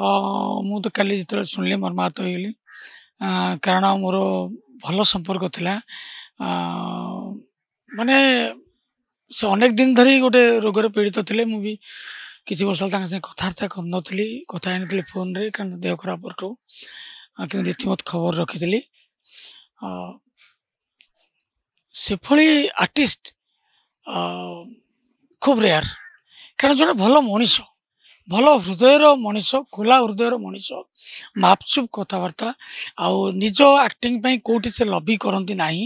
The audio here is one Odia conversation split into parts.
ମୁଁ ତ କାଲି ଯେତେବେଳେ ଶୁଣିଲି ମର୍ମାହତ ହେଇଗଲି କାରଣ ମୋର ଭଲ ସମ୍ପର୍କ ଥିଲା। ମାନେ ସେ ଅନେକ ଦିନ ଧରି ଗୋଟେ ରୋଗରେ ପୀଡ଼ିତ ଥିଲେ। ମୁଁ ବି କିଛି ବର୍ଷ ତାଙ୍କ ସାଙ୍ଗେ କଥାବାର୍ତ୍ତା କରୁନଥିଲି କଥା ହେଇନଥିଲି ଫୋନ୍ରେ କାରଣ ଦେହ ଖରାପ ପରଠୁ କିନ୍ତୁ ରୀତିମତ ଖବର ରଖିଥିଲି। ସେଭଳି ଆର୍ଟିଷ୍ଟ ଖୁବ୍ ରେୟାର କାରଣ ଜଣେ ଭଲ ମଣିଷ ଭଲ ହୃଦୟର ମଣିଷ ଖୋଲା ହୃଦୟର ମଣିଷ ମାପଚୁପ୍ କଥାବାର୍ତ୍ତା ଆଉ ନିଜ ଆକ୍ଟିଂ ପାଇଁ କେଉଁଠି ସେ ଲବି କରନ୍ତି ନାହିଁ।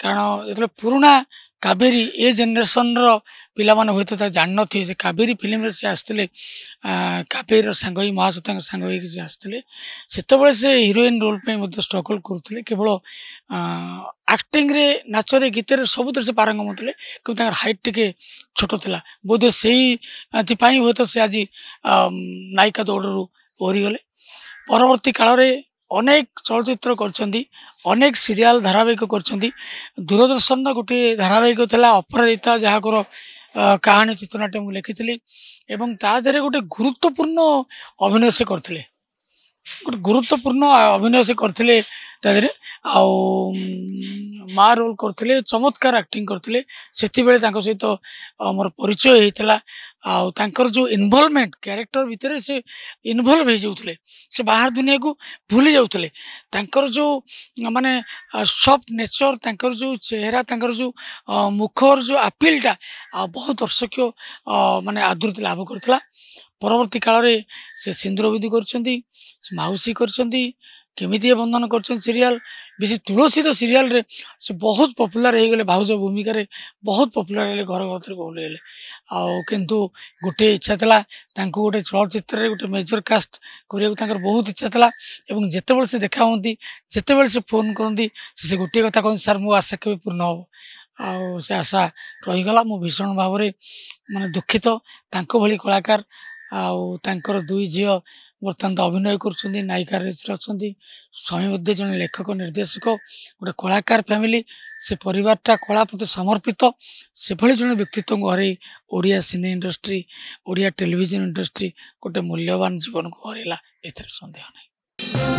କାରଣ ଯେତେବେଳେ ପୁରୁଣା କାବେରୀ ଏ ଜେନେରେସନ୍ର ପିଲାମାନେ ହୁଏତ ତା ଜାଣିନଥିବେ ସେ କାବେରୀ ଫିଲ୍ମରେ ସେ ଆସିଥିଲେ କାବେରୀର ସାଙ୍ଗ ହେଇ ମହାସତାଙ୍କ ସାଙ୍ଗ ହେଇକି ସେ ଆସିଥିଲେ। ସେତେବେଳେ ସେ ହିରୋଇନ୍ ରୋଲ୍ ପାଇଁ ମଧ୍ୟ ଷ୍ଟ୍ରଗଲ୍ କରୁଥିଲେ। କେବଳ ଆକ୍ଟିଂରେ ନାଚରେ ଗୀତରେ ସବୁଥିରେ ସେ ପାରଙ୍ଗମ ଥିଲେ କିନ୍ତୁ ତାଙ୍କର ହାଇଟ୍ ଟିକେ ଛୋଟ ଥିଲା। ବୋଧହୁଏ ସେଇଥିପାଇଁ ହୁଏତ ସେ ଆଜି ନାୟିକା ଦୌଡ଼ରୁ ଓହରିଗଲେ। ପରବର୍ତ୍ତୀ କାଳରେ ଅନେକ ଚଳଚ୍ଚିତ୍ର କରିଛନ୍ତି ଅନେକ ସିରିଆଲ ଧାରାବାହିକ କରିଛନ୍ତି। ଦୂରଦର୍ଶନର ଗୋଟିଏ ଧାରାବାହିକ ଥିଲା ଅପରାଜିତା ଯାହାଙ୍କର କାହାଣୀ ଚିତ୍ରନାଟ୍ୟ ମୁଁ ଲେଖିଥିଲି ଏବଂ ତା ଦେହରେ ଗୋଟେ ଗୁରୁତ୍ୱପୂର୍ଣ୍ଣ ଅଭିନୟ ସେ କରିଥିଲେ। ଗୋଟେ ଗୁରୁତ୍ୱପୂର୍ଣ୍ଣ ଅଭିନୟ ସେ କରିଥିଲେ ତା ଦେହରେ। ଆଉ ମା ରୋଲ୍ କରିଥିଲେ ଚମତ୍କାର ଆକ୍ଟିଂ କରିଥିଲେ। ସେତିକିବେଳେ ତାଙ୍କ ସହିତ ମୋର ପରିଚୟ ହେଇଥିଲା। ଆଉ ତାଙ୍କର ଯେଉଁ ଇନଭଲ୍ଭମେଣ୍ଟ କ୍ୟାରେକ୍ଟର ଭିତରେ ସେ ଇନଭଲ୍ଭ ହେଇଯାଉଥିଲେ। ସେ ବାହାର ଦୁନିଆକୁ ଭୁଲି ଯାଉଥିଲେ। ତାଙ୍କର ଯେଉଁ ମାନେ ସଫ୍ଟ ନେଚର ତାଙ୍କର ଯେଉଁ ଚେହେରା ତାଙ୍କର ଯେଉଁ ମୁଖର ଯେଉଁ ଆପିଲଟା ଆଉ ବହୁତ ଦର୍ଶକୀୟ ମାନେ ଆଦୃତି ଲାଭ କରିଥିଲା। ପରବର୍ତ୍ତୀ କାଳରେ ସେ ସିନ୍ଦୁର ବିଧି କରିଛନ୍ତି ସେ ମାଉସୀ କରିଛନ୍ତି କେମିତି ବନ୍ଧନ କରିଛନ୍ତି ସିରିଆଲ ବେଶୀ ତୁଳସୀ ତ ସିରିଆଲରେ ସେ ବହୁତ ପପୁଲାର ହେଇଗଲେ ଭାଉଜ ଭୂମିକାରେ ବହୁତ ପପୁଲାର ହେଲେ ଘର ଘର ବହୁଲ ହେଲେ ଆଉ କିନ୍ତୁ ଗୋଟିଏ ଇଚ୍ଛା ଥିଲା ତାଙ୍କୁ ଗୋଟେ ଚଳଚ୍ଚିତ୍ରରେ ଗୋଟେ ମେଜର କାଷ୍ଟ କରିବାକୁ ତାଙ୍କର ବହୁତ ଇଚ୍ଛା ଥିଲା ଏବଂ ଯେତେବେଳେ ସେ ଦେଖା ହୁଅନ୍ତି ଯେତେବେଳେ ସେ ଫୋନ୍ କରନ୍ତି ସେ ଗୋଟିଏ କଥା କହନ୍ତି ସାର୍ ମୋ ଆଶା କେବେ ପୂର୍ଣ୍ଣ ହେବ ଆଉ ସେ ଆଶା ରହିଗଲା ମୁଁ ଭୀଷଣ ଭାବରେ ମାନେ ଦୁଃଖିତ। ତାଙ୍କ ଭଳି କଳାକାର ଆଉ ତାଙ୍କର ଦୁଇ ଝିଅ ବର୍ତ୍ତମାନ ତ ଅଭିନୟ କରୁଛନ୍ତି ନାୟିକା ରେସ୍ରେ ଅଛନ୍ତି ସ୍ୱାମୀ ମଧ୍ୟ ଜଣେ ଲେଖକ ନିର୍ଦ୍ଦେଶକ ଗୋଟେ କଳାକାର ଫ୍ୟାମିଲି ସେ ପରିବାରଟା କଳା ପ୍ରତି ସମର୍ପିତ। ସେଭଳି ଜଣେ ବ୍ୟକ୍ତିତ୍ୱଙ୍କୁ ହରେଇ Odia cine industry Odia television industry ଗୋଟେ ମୂଲ୍ୟବାନ ଜୀବନକୁ ହରେଇଲା ଏଥିରେ ସନ୍ଦେହ ନାହିଁ।